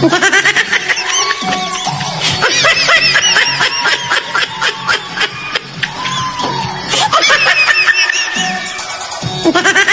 Ha ha ha!